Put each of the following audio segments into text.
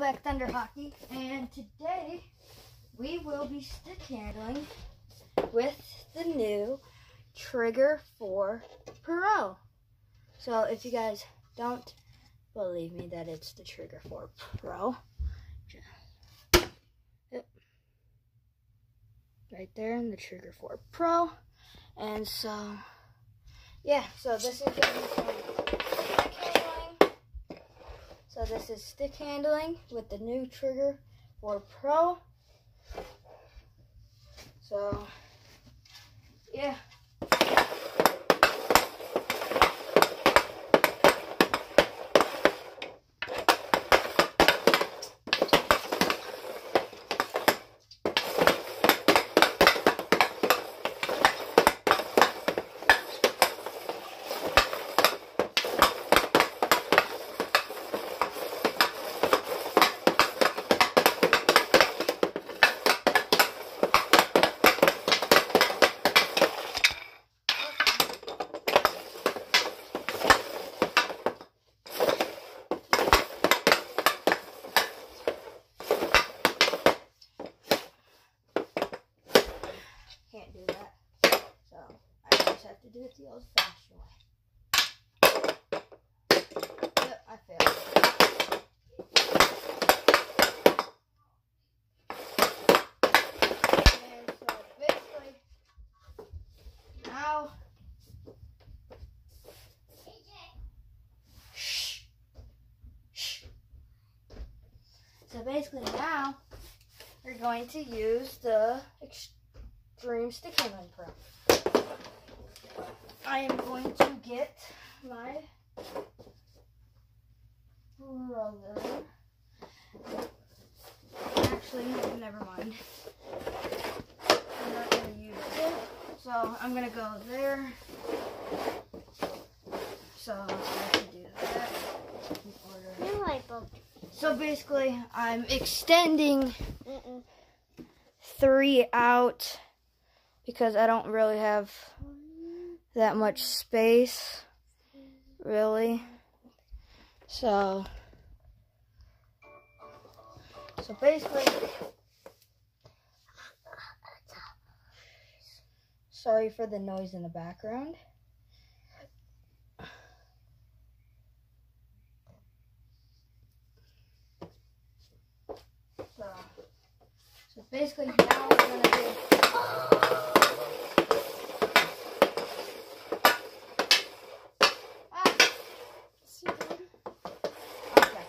Back Thunder Hockey, and today we will be stick handling with the new Trigger 4 Pro. So if you guys don't believe me that it's the Trigger 4 Pro, right there in the Trigger 4 Pro. And so, yeah, so this is going to be. So this is stick handling with the new Trigger 4 Pro. So, yeah. Can't do that. So I just have to do it the old fashioned way. Yep, I failed. And so basically, now. Shh. Shh. So basically now we're going to use the Extreme Stick Handling Pro. I am going to get my brother. Actually, never mind. I'm not going to use it. So I'm going to go there. So I have to do that in order. New light bulb. So basically, I'm extending three out because I don't really have that much space, really. So, so basically, sorry for the noise in the background. So, so basically now we're gonna do. Ah, She did. okay.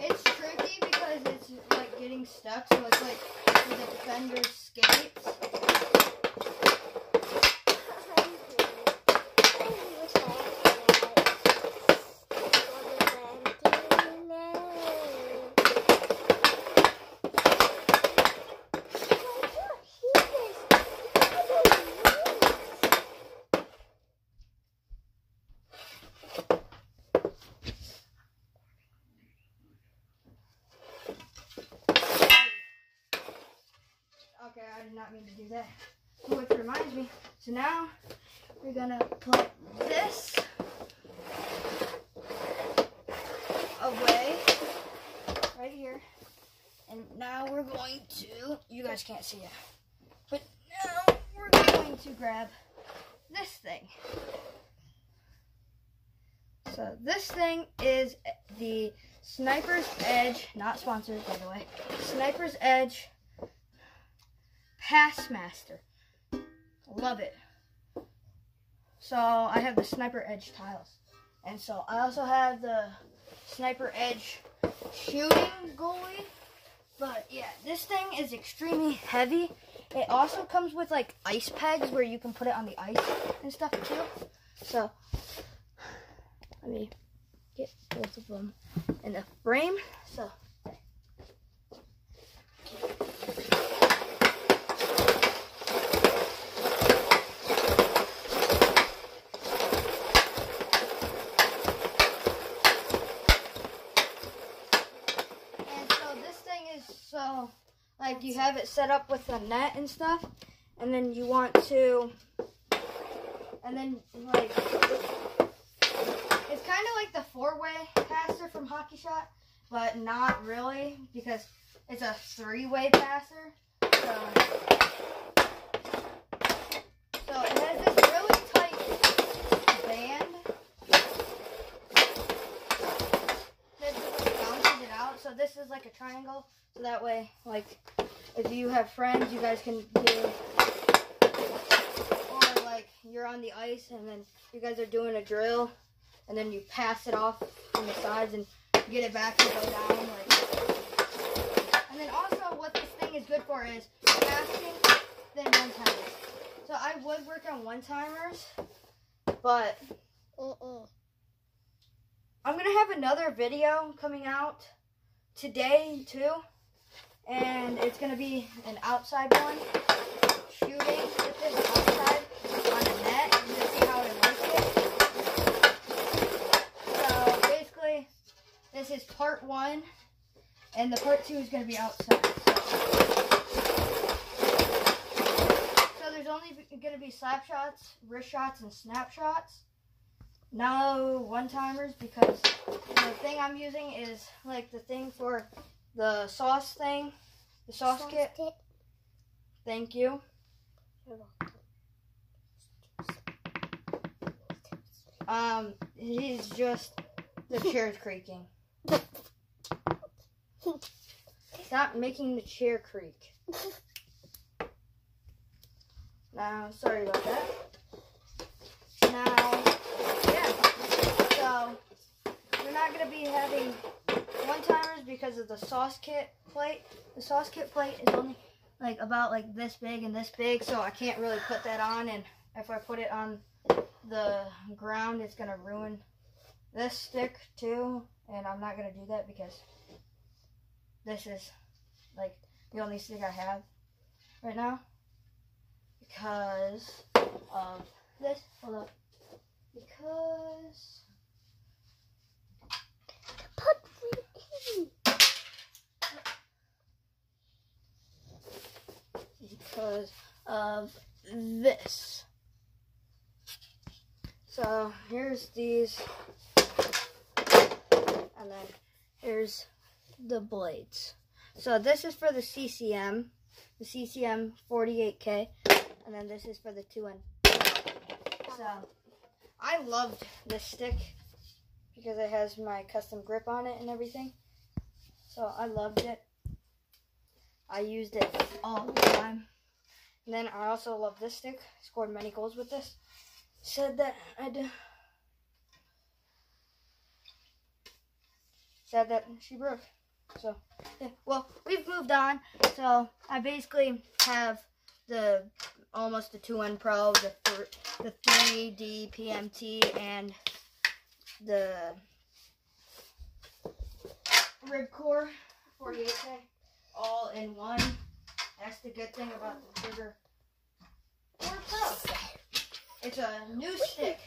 It's tricky because it's like getting stuck, so it's like for the defender's skates. Okay, I did not mean to do that. Which reminds me, so now we're gonna put this away right here. And now we're going to, you guys can't see it, but now we're going to grab this thing. So this thing is the Sniper's Edge, not sponsored by the way, Sniper's Edge Passmaster. Love it. So I have the Sniper Edge tiles. And so I also have the Sniper Edge shooting goalie. But yeah, this thing is extremely heavy. It also comes with like ice pegs where you can put it on the ice and stuff too. So let me get both of them in the frame. So like you have it set up with the net and stuff, and then you want to, and then like it's kind of like the four-way passer from Hockey Shot, but not really because it's a three-way passer. So, so it has this really tight band that just like bounces it out. So this is like a triangle. So that way, like, if you have friends, you guys can do, or like you're on the ice and then you guys are doing a drill, and then you pass it off from the sides and get it back and go down. Like, and then also what this thing is good for is passing then one timers. So I would work on one timers, but Mm-mm. I'm gonna have another video coming out today too, and it's gonna be an outside one, shooting with this outside on a net to see how it works. So basically, this is part one, and the part two is gonna be outside. So there's only gonna be slap shots, wrist shots, and snapshots. No one timers because the thing I'm using is like the thing for the sauce thing, the sauce, kit. Thank you. Um, he's just the chair's creaking. Stop making the chair creak. Now, sorry about that. Now. So, we're not going to be having one timers because of the sauce kit plate. The sauce kit plate is only like about like this big and this big, so I can't really put that on. And if I put it on the ground, it's going to ruin this stick too. And I'm not going to do that because this is like the only stick I have right now because of this. Hold up. Because Put me in. Because of this. So here's these, and then here's the blades. So this is for the CCM, the CCM 48K, and then this is for the 2N. So I loved this stick because it has my custom grip on it and everything. So I loved it. I used it all the time. And then I also love this stick. Scored many goals with this. Said that I did. Said that she broke. So, yeah. Well, we've moved on. So, I basically have the almost the 2N Pro, the, th- the 3D PMT, and the Ribcor 48K all in one. That's the good thing about the Trigger Four Pro. It's a new stick.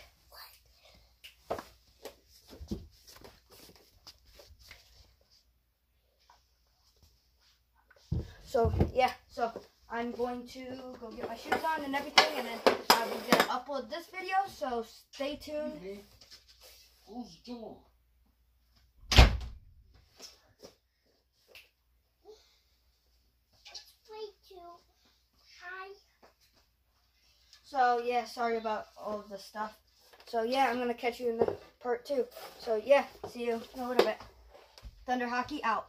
So yeah, so I'm going to go get my shoes on and everything, and then I'm gonna upload this video. So stay tuned. Who's door? Way too high. So yeah, sorry about all of the stuff. So yeah, I'm gonna catch you in the part two. So yeah, see you in a little bit. Thunder Hockey out.